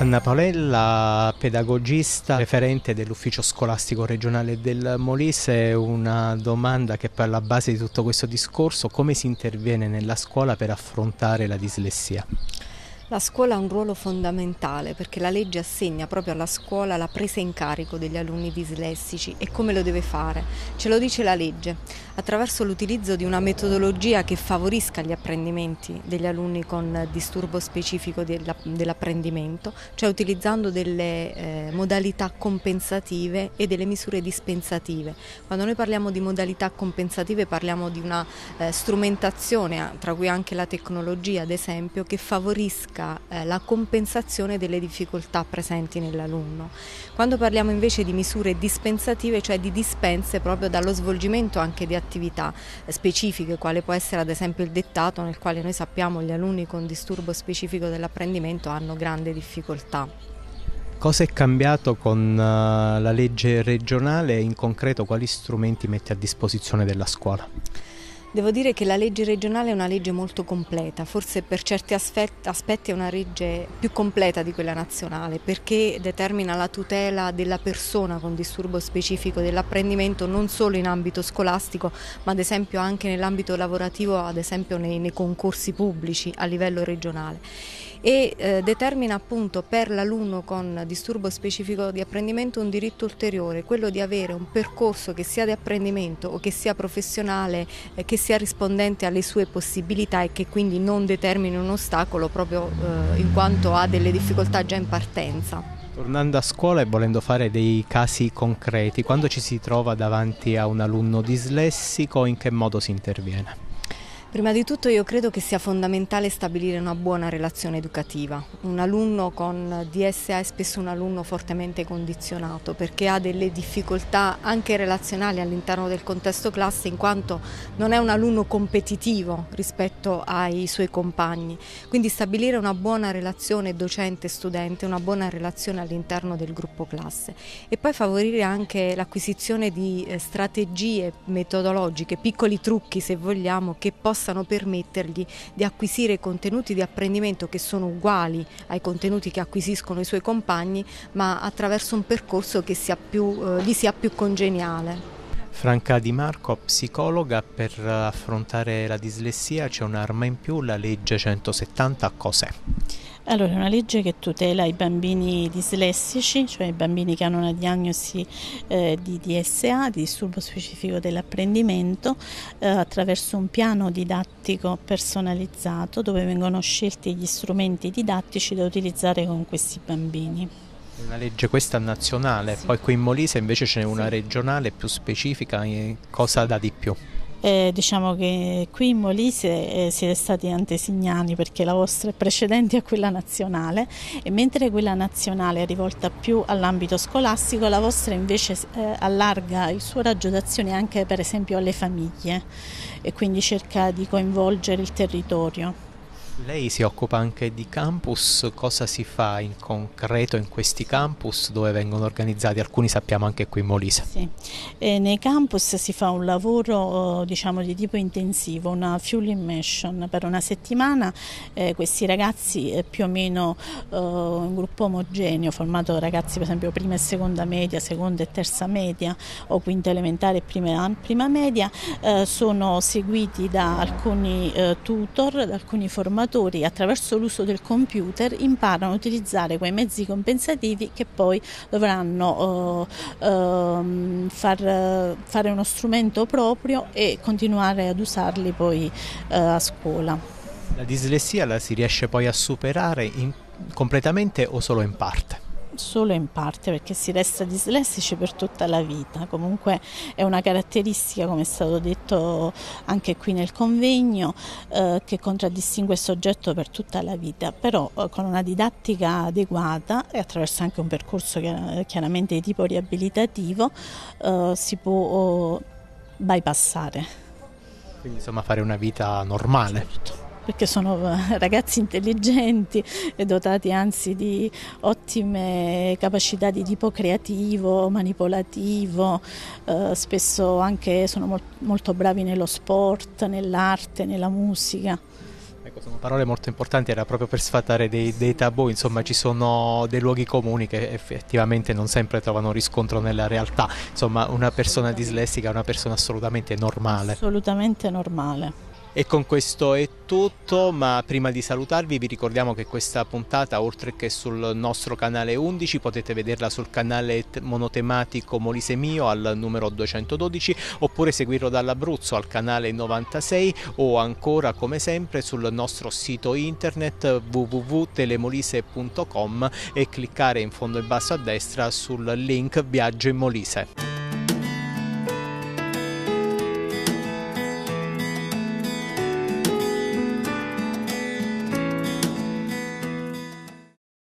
Anna Palella, pedagogista, referente dell'ufficio scolastico regionale del Molise, una domanda che è alla base di tutto questo discorso, come si interviene nella scuola per affrontare la dislessia? La scuola ha un ruolo fondamentale perché la legge assegna proprio alla scuola la presa in carico degli alunni dislessici e come lo deve fare. Ce lo dice la legge, attraverso l'utilizzo di una metodologia che favorisca gli apprendimenti degli alunni con disturbo specifico dell'apprendimento, cioè utilizzando delle eh, modalità compensative e delle misure dispensative. Quando noi parliamo di modalità compensative parliamo di una eh, strumentazione, tra cui anche la tecnologia ad esempio, che favorisca significa eh, la compensazione delle difficoltà presenti nell'alunno. Quando parliamo invece di misure dispensative, cioè di dispense proprio dallo svolgimento anche di attività eh, specifiche, quale può essere ad esempio il dettato nel quale noi sappiamo gli alunni con disturbo specifico dell'apprendimento hanno grande difficoltà. Cosa è cambiato con uh, la legge regionale e in concreto quali strumenti mette a disposizione della scuola? Devo dire che la legge regionale è una legge molto completa, forse per certi aspetti è una legge più completa di quella nazionale perché determina la tutela della persona con disturbo specifico dell'apprendimento non solo in ambito scolastico ma ad esempio anche nell'ambito lavorativo, ad esempio nei, nei concorsi pubblici a livello regionale e eh, determina appunto per l'alunno con disturbo specifico di apprendimento un diritto ulteriore, quello di avere un percorso che sia di apprendimento o che sia professionale, eh, che sia rispondente alle sue possibilità e che quindi non determini un ostacolo proprio eh, in quanto ha delle difficoltà già in partenza. Tornando a scuola e volendo fare dei casi concreti, quando ci si trova davanti a un alunno dislessico, in che modo si interviene? Prima di tutto io credo che sia fondamentale stabilire una buona relazione educativa. Un alunno con DSA è spesso un alunno fortemente condizionato perché ha delle difficoltà anche relazionali all'interno del contesto classe in quanto non è un alunno competitivo rispetto ai suoi compagni. Quindi stabilire una buona relazione docente-studente, una buona relazione all'interno del gruppo classe e poi favorire anche l'acquisizione di eh, strategie metodologiche, piccoli trucchi se vogliamo che possano possano permettergli di acquisire contenuti di apprendimento che sono uguali ai contenuti che acquisiscono i suoi compagni, ma attraverso un percorso che sia più, eh, gli sia più congeniale. Franca Di Marco, psicologa, per affrontare la dislessia c'è un'arma in più, la legge 170, cos'è? Allora, è una legge che tutela i bambini dislessici, cioè i bambini che hanno una diagnosi eh, di DSA, di disturbo specifico dell'apprendimento, eh, attraverso un piano didattico personalizzato dove vengono scelti gli strumenti didattici da utilizzare con questi bambini. Una legge questa nazionale, sì. poi qui in Molise invece ce n'è una sì. regionale più specifica, cosa dà di più? Eh, diciamo che qui in Molise eh, siete stati antesignani perché la vostra è precedente a quella nazionale e mentre quella nazionale è rivolta più all'ambito scolastico, la vostra invece eh, allarga il suo raggio d'azione anche per esempio alle famiglie e quindi cerca di coinvolgere il territorio. Lei si occupa anche di campus, cosa si fa in concreto in questi campus dove vengono organizzati? Alcuni sappiamo anche qui in Molise. Sì. Eh, nei campus si fa un lavoro diciamo, di tipo intensivo, una fuel immersion per una settimana. Eh, questi ragazzi eh, più o meno eh, un gruppo omogeneo formato da ragazzi per esempio prima e seconda media, seconda e terza media o quinta elementare e prima, prima media eh, sono seguiti da alcuni eh, tutor, da alcuni formatori formatori attraverso l'uso del computer imparano a utilizzare quei mezzi compensativi che poi dovranno uh, uh, far, fare uno strumento proprio e continuare ad usarli poi uh, a scuola. La dislessia la si riesce poi a superare in, completamente o solo in parte? Solo in parte perché si resta dislessici per tutta la vita, comunque è una caratteristica come è stato detto anche qui nel convegno eh, che contraddistingue il soggetto per tutta la vita, però eh, con una didattica adeguata e attraverso anche un percorso chiaramente di tipo riabilitativo eh, si può oh, bypassare. Quindi insomma fare una vita normale. Certo perché sono eh, ragazzi intelligenti e dotati anzi di ottime capacità di tipo creativo, manipolativo, eh, spesso anche sono molto bravi nello sport, nell'arte, nella musica. Ecco, sono parole molto importanti, era proprio per sfatare dei, dei tabù, insomma ci sono dei luoghi comuni che effettivamente non sempre trovano riscontro nella realtà, insomma una persona dislessica è una persona assolutamente normale. Assolutamente normale. E con questo è tutto, ma prima di salutarvi vi ricordiamo che questa puntata, oltre che sul nostro canale 11, potete vederla sul canale monotematico Molise Mio al numero 212, oppure seguirlo dall'Abruzzo al canale 96 o ancora come sempre sul nostro sito internet www.telemolise.com e cliccare in fondo in basso a destra sul link Viaggio in Molise.